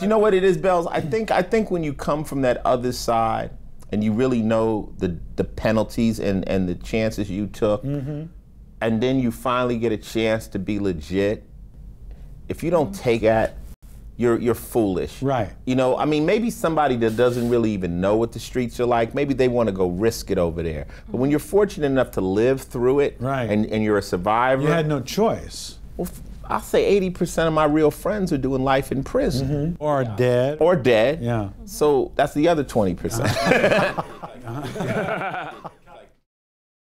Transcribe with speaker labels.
Speaker 1: Do you know what it is, Bells? I think I think when you come from that other side and you really know the the penalties and, and the chances you took,
Speaker 2: Mm-hmm.
Speaker 1: and then you finally get a chance to be legit. If you don't take that, you're you're foolish.
Speaker 2: Right.
Speaker 1: You know, I mean, maybe somebody that doesn't really even know what the streets are like, maybe they want to go risk it over there. But when you're fortunate enough to live through it,
Speaker 2: Right.
Speaker 1: and, and you're a survivor,
Speaker 2: You had no choice.
Speaker 1: well, I'll say 80% of my real friends are doing life in prison mm-hmm.
Speaker 2: Or dead.
Speaker 1: or dead.
Speaker 2: yeah.
Speaker 1: So that's the other 20%.